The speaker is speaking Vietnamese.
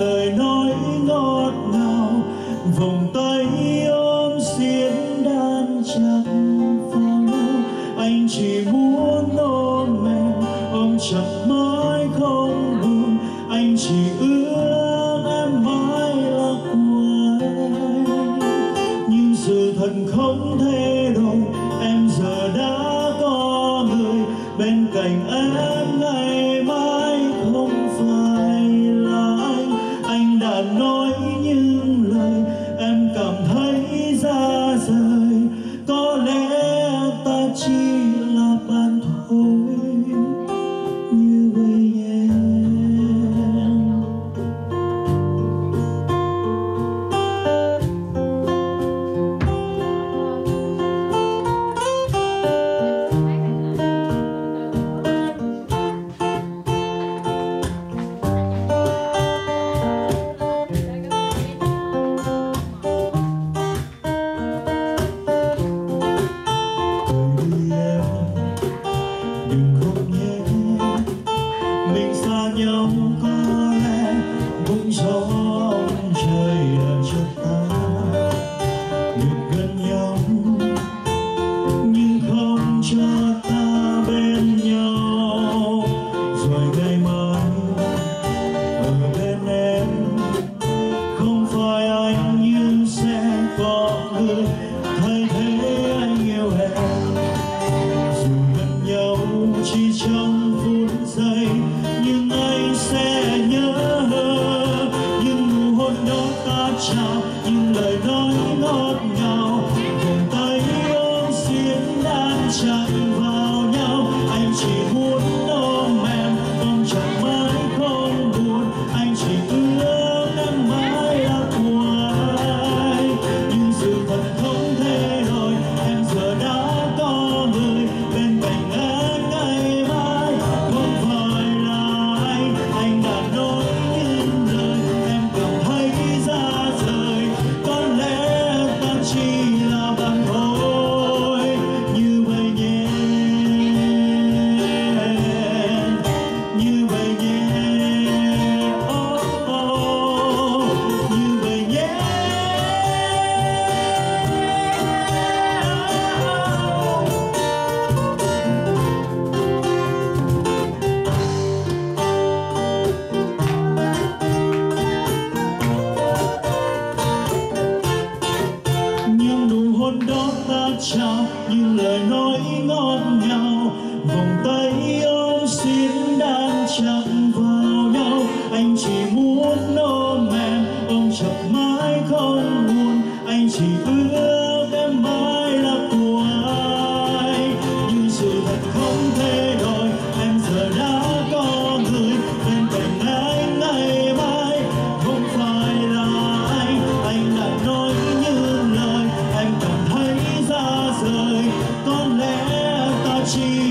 lời nói ngọt ngào, vòng tay ôm xiên đan chặt vào nhau. Anh chỉ muốn ôm em, ôm chặt mãi không buồn. Anh chỉ ước em mãi là của nhưng sự thật không thể đổi em giờ đã trao những lời nói ngọt ngào. chỉ ước em mãi là của ai. Nhưng sự thật không thể đổi em giờ đã có người bên cạnh anh ngày mai. Không phải là anh anh đã nói như lời, anh cảm thấy ra rời. Có lẽ ta chỉ